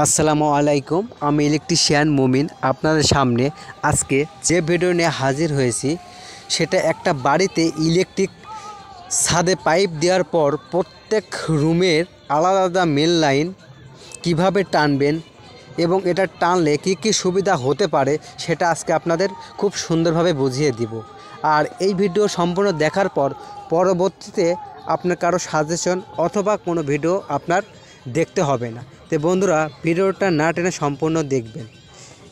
আসসালামু আলাইকুম, আমি ইলেকট্রিশিয়ান মুমিন আপনাদের সামনে আজকে যে ভিডিও নিয়ে হাজির হয়েছি, সেটা একটা বাড়িতে ইলেকট্রিক ছাদে পাইপ দেওয়ার পর প্রত্যেক রুমের আলাদা আলাদা মেন লাইন কীভাবে টানবেন এবং এটা টানলে কী কী সুবিধা হতে পারে, সেটা আজকে আপনাদের খুব সুন্দরভাবে বুঝিয়ে দিব। আর এই ভিডিও সম্পূর্ণ দেখার পর পরবর্তীতে আপনার কারও সাজেশন অথবা কোনো ভিডিও আপনার দেখতে হবে না। তো বন্ধুরা, ভিডিওটা না টেনে সম্পূর্ণ দেখবেন।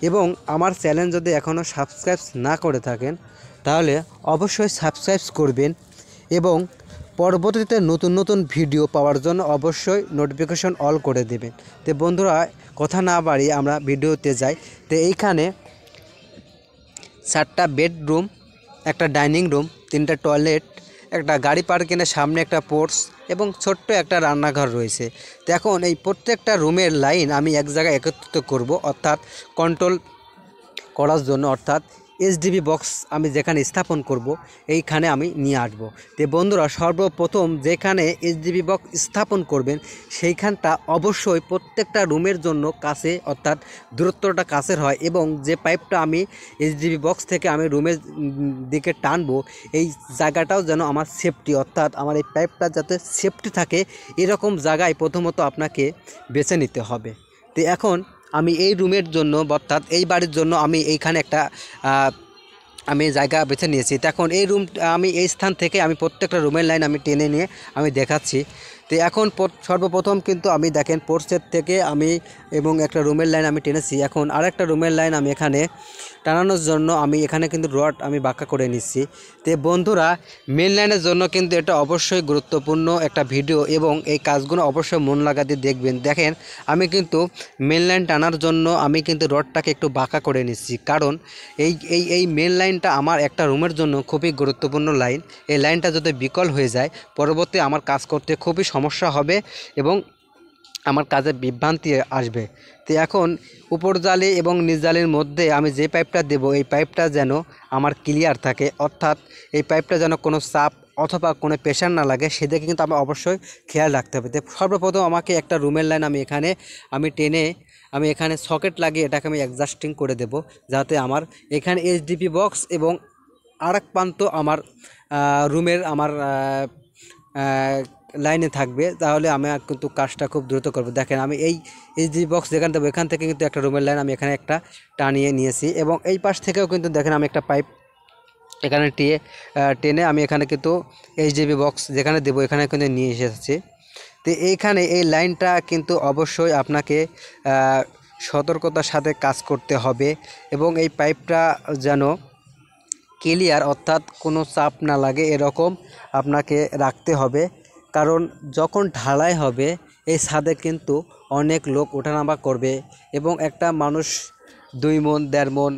এবং আমার চ্যানেল যদি এখনও সাবস্ক্রাইব না করে থাকেন, তাহলে অবশ্যই সাবস্ক্রাইব করবেন এবং পরবর্তীতে নতুন নতুন ভিডিও পাওয়ার জন্য অবশ্যই নোটিফিকেশন অল করে দেবেন। তো বন্ধুরা, কথা না বাড়িয়ে আমরা ভিডিওতে যাই। তো এইখানে চারটা বেডরুম একটা ডাইনিং রুম তিনটা টয়লেট একটা গাড়ি পার্কিংয়ের সামনে একটা পোর্টস এবং ছোট্ট একটা রান্নাঘর রয়েছে। তো এখন এই প্রত্যেকটা রুমের লাইন আমি এক জায়গায় একত্রিত করব, অর্থাৎ কন্ট্রোল করার জন্য, অর্থাৎ এইচডিবি বক্স আমি যেখানে স্থাপন করব, এইখানে আমি নিয়ে আসব। তো বন্ধুরা, সর্বপ্রথম যেখানে এইচডিবি বক্স স্থাপন করবেন, সেইখানটা অবশ্যই প্রত্যেকটা রুমের জন্য কাছে, অর্থাৎ দূরত্বটা কাছের হয় এবং যে পাইপটা আমি এইচডিবি বক্স থেকে আমি রুমের দিকে টানবো, এই জায়গাটাও যেন আমার সেফটি অর্থাৎ আমার এই পাইপটা যাতে সেফটি থাকে, এরকম জায়গায় প্রথমত আপনাকে বেছে নিতে হবে। তো এখন আমি এই রুমের জন্য, অর্থাৎ এই বাড়ির জন্য আমি এইখানে একটা আমি জায়গা বেছে নিয়েছি। তখন এই রুম, আমি এই স্থান থেকে আমি প্রত্যেকটা রুমের লাইন আমি টেনে নিয়ে আমি দেখাচ্ছি। তো এখন পর- সর্বপ্রথম কিন্তু আমি দেখেন পোর্সের থেকে আমি এবং একটা রুমের লাইন আমি টেনেছি। এখন আরেকটা রুমের লাইন আমি এখানে টানানোর জন্য আমি এখানে কিন্তু রড আমি বাঁকা করে নিচ্ছি। তো বন্ধুরা মেন লাইনের জন্য কিন্তু এটা অবশ্যই গুরুত্বপূর্ণ একটা ভিডিও এবং এই কাজগুলো অবশ্যই মন লাগাতে দেখবেন। দেখেন, আমি কিন্তু মেন লাইন টানার জন্য আমি কিন্তু রডটাকে একটু বাঁকা করে নিচ্ছি। কারণ এই এই এই মেন লাইনটা আমার একটা রুমের জন্য খুবই গুরুত্বপূর্ণ লাইন এই লাইনটা যদি বিকল হয়ে যায়, পরবর্তী আমার কাজ করতে খুবই সমস্যা হবে এবং আমার কাজে বিভ্রান্তি আসবে। তো এখন উপর জালি এবং নিচ জালির মধ্যে আমি যে পাইপটা দেব, এই পাইপটা যেন আমার ক্লিয়ার থাকে। অর্থাৎ এই পাইপটা যেন কোনো চাপ অথবা কোনো প্রেশার না লাগে, সেদিকে কিন্তু আমার অবশ্যই খেয়াল রাখতে হবে। তো সর্বপ্রথম আমাকে একটা রুমের লাইন আমি এখানে, আমি টেনে, আমি এখানে সকেট লাগিয়ে এটাকে আমি অ্যাডজাস্টিং করে দেব, যাতে আমার এখানে এইচডিপি বক্স এবং আরেক প্রান্ত আমার রুমের আমার লাইনে থাকবে, তাহলে আমি কিন্তু কাজটা খুব দ্রুত করব। দেখেন আমি এই এইচডি বক্স যেখান থেকে এখান থেকে কিন্তু একটা রুমের লাইন আমি এখানে একটা টানিয়ে নিয়েছি এবং এই পাশ থেকেও কিন্তু দেখেন আমি একটা পাইপ এখানে টিয়ে টেনে আমি এখানে কিন্তু এইচডিবি বক্স যেখানে দেবো, এখানে কিন্তু নিয়ে এসেছি। তো এইখানে এই লাইনটা কিন্তু অবশ্যই আপনাকে সতর্কতার সাথে কাজ করতে হবে এবং এই পাইপটা যেন ক্লিয়ার অর্থাৎ কোনো চাপ না লাগে, এরকম আপনাকে রাখতে হবে। কারণ যখন ঢালাই হবে, এই ছাদে কিন্তু অনেক লোক ওঠানামা করবে এবং একটা মানুষ দুই মন, দেড় মন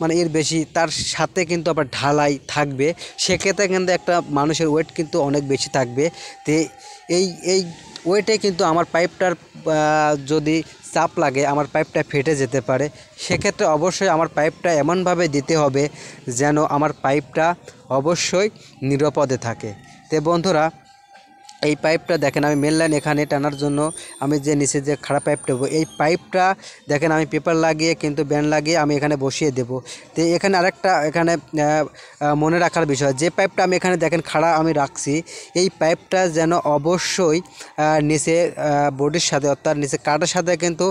মানে এর বেশি তার সাথে কিন্তু আবার ঢালাই থাকবে। সেক্ষেত্রে কিন্তু একটা মানুষের ওয়েট কিন্তু অনেক বেশি থাকবে। তে এই এই ওয়েটে কিন্তু আমার পাইপটার যদি চাপ লাগে, আমার পাইপটা ফেটে যেতে পারে। সেক্ষেত্রে অবশ্যই আমার পাইপটা এমনভাবে দিতে হবে যেন আমার পাইপটা অবশ্যই নিরাপদে থাকে। তে বন্ধুরা এই পাইপটা দেখেন, আমি মেন লাইন এখানে টানার জন্য আমি যে নিচে যে খারাপ পাইপ দেবো এই পাইপটা দেখেন, আমি পেপার লাগিয়ে কিন্তু ব্যান্ড লাগিয়ে আমি এখানে বসিয়ে দেব। তো এখানে আরেকটা, এখানে মনে রাখার বিষয়, যে পাইপটা আমি এখানে দেখেন, খাড়া আমি রাখছি, এই পাইপটা যেন অবশ্যই নিচে বডির সাথে অর্থাৎ নিচে কাঠের সাথে কিন্তু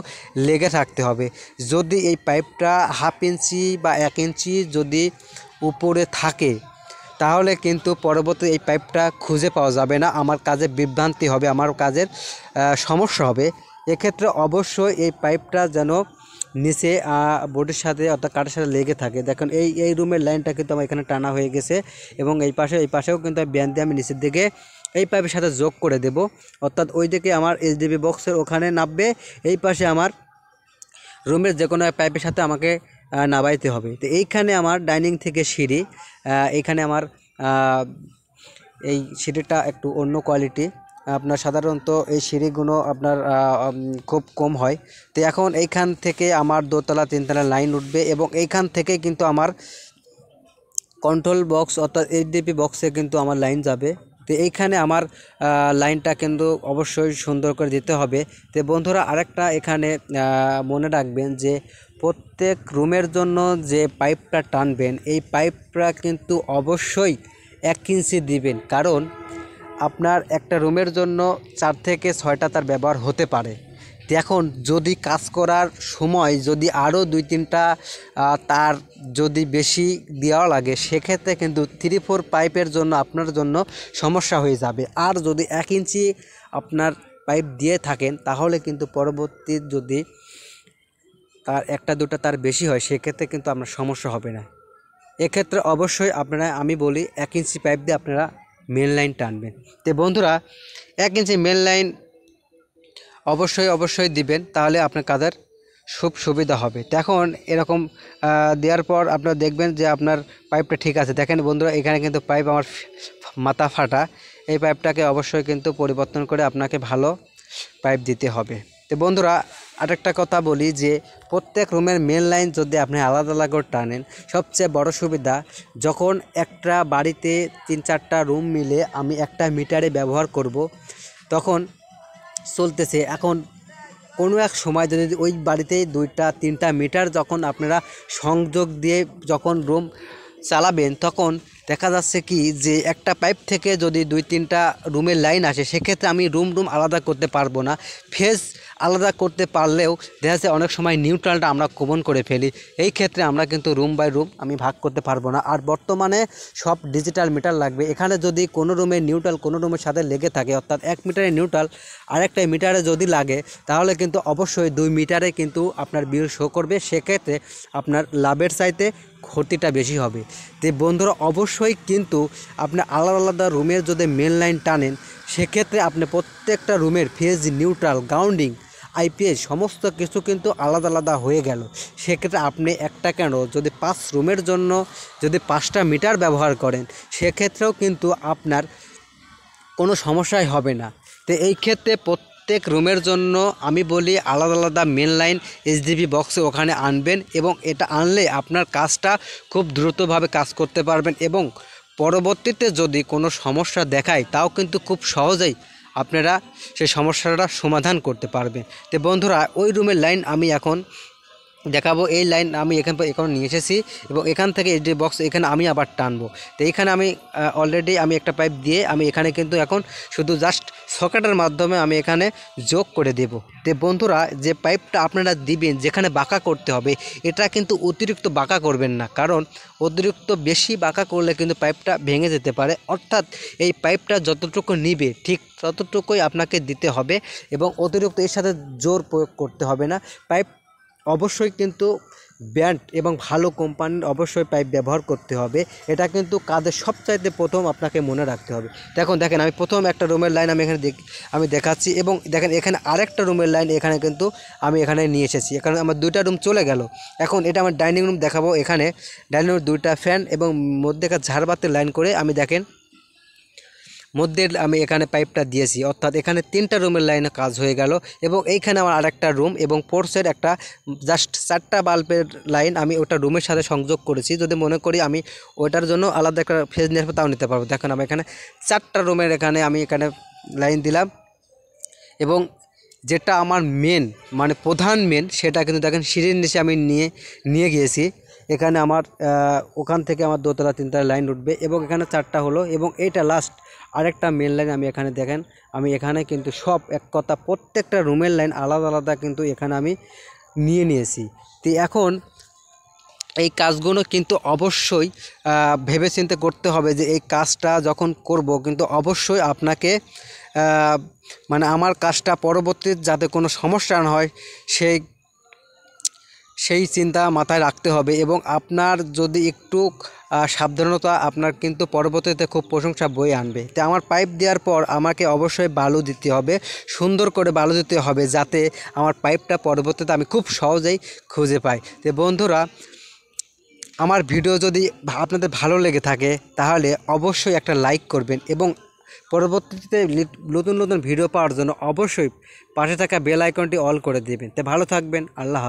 লেগে থাকতে হবে। যদি এই পাইপটা হাফ ইঞ্চি বা এক ইঞ্চি যদি উপরে থাকে তাহলে কিন্তু পরবর্তী এই পাইপটা খুঁজে পাওয়া যাবে না। আমার কাজে বিভ্রান্তি হবে, আমার কাজের সমস্যা হবে। এক্ষেত্রে অবশ্যই এই পাইপটা যেন নিচে বোর্ডের সাথে অর্থাৎ কাঠের সাথে লেগে থাকে। দেখুন, এই এই রুমের লাইনটা কিন্তু আমার এখানে টানা হয়ে গেছে এবং এই পাশে, এই পাশেও কিন্তু আমি দিয়ে আমি নিচের দিকে এই পাইপের সাথে যোগ করে দেব। অর্থাৎ ওই দিকে আমার এইচডিবি বক্সের ওখানে নামবে, এই পাশে আমার রুমের যে কোনো পাইপের সাথে আমাকে নাবাইতে হবে। তো এইখানে আমার ডাইনিং থেকে সিঁড়ি আহ, এইখানে আমার এই সিঁড়িটা একটু অন্য কোয়ালিটি। আপনার সাধারণত এই সিঁড়িগুলো আপনার খুব কম হয়। তো এখন এইখান থেকে আমার দোতলা তিনতলা লাইন উঠবে এবং এইখান থেকে কিন্তু আমার কন্ট্রোল বক্স অর্থাৎ এইচডিপি বক্সে কিন্তু আমার লাইন যাবে। তো এইখানে আমার লাইনটা কিন্তু অবশ্যই সুন্দর করে দিতে হবে। তো বন্ধুরা আরেকটা এখানে মনে রাখবেন যে প্রত্যেক রুমের জন্য যে পাইপটা টানবেন, এই পাইপটা কিন্তু অবশ্যই এক ইঞ্চি দিবেন। কারণ আপনার একটা রুমের জন্য চার থেকে ছয়টা তার ব্যবহার হতে পারে। এখন যদি কাজ করার সময় যদি আরও দুই তিনটা তার যদি বেশি দেওয়া লাগে, সেক্ষেত্রে কিন্তু থ্রি ফোর পাইপের জন্য আপনার জন্য সমস্যা হয়ে যাবে। আর যদি এক ইঞ্চি আপনার পাইপ দিয়ে থাকেন, তাহলে কিন্তু পরবর্তী যদি তার একটা দুটো তার বেশি হয়, সেক্ষেত্রে কিন্তু আপনার সমস্যা হবে না। এক্ষেত্রে অবশ্যই আপনারা, আমি বলি, এক ইঞ্চি পাইপ দিয়ে আপনারা মেন লাইন টানবেন। তো বন্ধুরা, এক ইঞ্চি মেন লাইন অবশ্যই অবশ্যই দিবেন, তাহলে আপনার কাদের খুব সুবিধা হবে। এখন এরকম দেওয়ার পর আপনারা দেখবেন যে আপনার পাইপটা ঠিক আছে। দেখেন বন্ধুরা, এখানে কিন্তু পাইপ আমার মাথা ফাটা। এই পাইপটাকে অবশ্যই কিন্তু পরিবর্তন করে আপনাকে ভালো পাইপ দিতে হবে। তো বন্ধুরা আরেকটা কথা বলি যে প্রত্যেক রুমের মেন লাইন যদি আপনি আলাদা আলাদা করে টানেন, সবচেয়ে বড় সুবিধা যখন একটা বাড়িতে তিন চারটা রুম মিলে আমি একটা মিটারে ব্যবহার করব, তখন চলতেছে। এখন কোনো এক সময় যদি ওই বাড়িতে দুইটা, তিনটা মিটার যখন আপনারা সংযোগ দিয়ে যখন রুম চালাবেন, তখন দেখা যাচ্ছে কি যে একটা পাইপ থেকে যদি দুই, তিনটা রুমের লাইন আসে, সেক্ষেত্রে আমি রুম রুম আলাদা করতে পারব না। ফেজ আলাদা করতে পারলেও দেখা যাচ্ছে অনেক সময় নিউট্রালটা আমরা কমন করে ফেলি। এই ক্ষেত্রে আমরা কিন্তু রুম বাই রুম আমি ভাগ করতে পারব না। আর বর্তমানে সব ডিজিটাল মিটার লাগবে। এখানে যদি কোনো রুমে নিউট্রাল কোনো রুমের সাথে লেগে থাকে, অর্থাৎ এক মিটারে নিউট্রাল আরেকটা মিটারে যদি লাগে, তাহলে কিন্তু অবশ্যই দুই মিটারে কিন্তু আপনার বিল শো করবে। সেক্ষেত্রে আপনার লাভের চাইতে ক্ষতিটা বেশি হবে। তো বন্ধুরা, অবশ্যই কিন্তু আপনি আলাদা আলাদা রুমের যদি মেন লাইন টানেন, সেক্ষেত্রে আপনি প্রত্যেকটা রুমের ফেজ নিউট্রাল গ্রাউন্ডিং আইপিএস সমস্ত কিছু কিন্তু আলাদা আলাদা হয়ে গেল। সেক্ষেত্রে আপনি একটা কেন? যদি পাঁচ রুমের জন্য যদি পাঁচটা মিটার ব্যবহার করেন, সেক্ষেত্রেও কিন্তু আপনার কোনো সমস্যাই হবে না। তো এই ক্ষেত্রে প্রত্যেক রুমের জন্য আমি বলি আলাদা আলাদা মেন লাইন এইচডিবি বক্সে ওখানে আনবেন এবং এটা আনলে আপনার কাজটা খুব দ্রুতভাবে কাজ করতে পারবেন এবং পরবর্তীতে যদি কোনো সমস্যা দেখায়, তাও কিন্তু খুব সহজেই আপনারা সেই সমস্যাটা সমাধান করতে পারবেন। তো বন্ধুরা, ওই রুমের লাইন আমি এখন দেখাবো। এই লাইন আমি এখান এখন নিয়ে এসেছি এবং এখান থেকে যে বক্স এখানে আমি আবার টানবো। তো এখানে আমি অলরেডি আমি একটা পাইপ দিয়ে আমি এখানে কিন্তু এখন শুধু জাস্ট সকেটের মাধ্যমে আমি এখানে যোগ করে দেব। তে বন্ধুরা, যে পাইপটা আপনারা দিবেন, যেখানে বাঁকা করতে হবে, এটা কিন্তু অতিরিক্ত বাঁকা করবেন না। কারণ, অতিরিক্ত বেশি বাঁকা করলে কিন্তু পাইপটা ভেঙে যেতে পারে। অর্থাৎ, এই পাইপটা যতটুকু নিবে, ঠিক ততটুকুই আপনাকে দিতে হবে এবং অতিরিক্ত এর সাথে জোর প্রয়োগ করতে হবে না। পাইপ অবশ্যই কিন্তু ব্র্যান্ড এবং ভালো কোম্পানির অবশ্যই পাইপ ব্যবহার করতে হবে। এটা কিন্তু কাজের সবচাইতে প্রথম আপনাকে মনে রাখতে হবে। দেখুন, দেখেন, আমি প্রথম একটা রুমের লাইন আমি এখানে আমি দেখাচ্ছি এবং দেখেন, এখানে আরেকটা রুমের লাইন এখানে কিন্তু আমি এখানে নিয়ে এসেছি। এখানে আমার দুইটা রুম চলে গেল। এখন এটা আমার ডাইনিং রুম দেখাবো। এখানে ডাইনিং রুম দুইটা ফ্যান এবং মধ্যেকার ঝাড়বাতির লাইন করে আমি দেখেন মধ্যে আমি এখানে পাইপটা দিয়েছি। অর্থাৎ এখানে তিনটা রুমের লাইনে কাজ হয়ে গেল এবং এইখানে আমার আরেকটা রুম এবং পোর্সের একটা জাস্ট চারটা বাল্বের লাইন আমি ওটা রুমের সাথে সংযোগ করেছি। যদি মনে করি আমি ওটার জন্য আলাদা একটা ফেজ নিয়ে তাও নিতে পারব। দেখেন, আমি এখানে চারটা রুমের এখানে আমি এখানে লাইন দিলাম এবং যেটা আমার মেন মানে প্রধান মেন সেটা কিন্তু দেখেন সিঁড়ির নিচে আমি নিয়ে নিয়ে গিয়েছি। এখানে আমার ওখান থেকে আমার দোতলা তিনতলা লাইন উঠবে এবং এখানে চারটা হলো এবং এইটা লাস্ট আরেকটা মেন লাইন আমি এখানে দেখেন, আমি এখানে কিন্তু সব এক কথা প্রত্যেকটা রুমের লাইন আলাদা আলাদা কিন্তু এখানে আমি নিয়ে নিয়েছি। তো এখন এই কাজগুলো কিন্তু অবশ্যই ভেবেচিন্তে করতে হবে যে এই কাজটা যখন করব কিন্তু অবশ্যই আপনাকে মানে আমার কাজটা পরবর্তী যাতে কোনো সমস্যা না হয়, সেই সেই চিন্তা মাথায় রাখতে হবে এবং আপনার যদি একটু সাবধানতা আপনার কিন্তু পরবর্তীতে খুব প্রশংসা বয়ে আনবে। তো আমার পাইপ দেওয়ার পর আমাকে অবশ্যই বালু দিতে হবে, সুন্দর করে বালু দিতে হবে যাতে আমার পাইপটা পরবর্তীতে আমি খুব সহজেই খুঁজে পাই। তো বন্ধুরা, আমার ভিডিও যদি আপনাদের ভালো লেগে থাকে, তাহলে অবশ্যই একটা লাইক করবেন এবং পরবর্তীতে নতুন নতুন ভিডিও পাওয়ার জন্য অবশ্যই পাশে থাকা বেল আইকনটি অল করে দেবেন। তো ভালো থাকবেন, আল্লাহ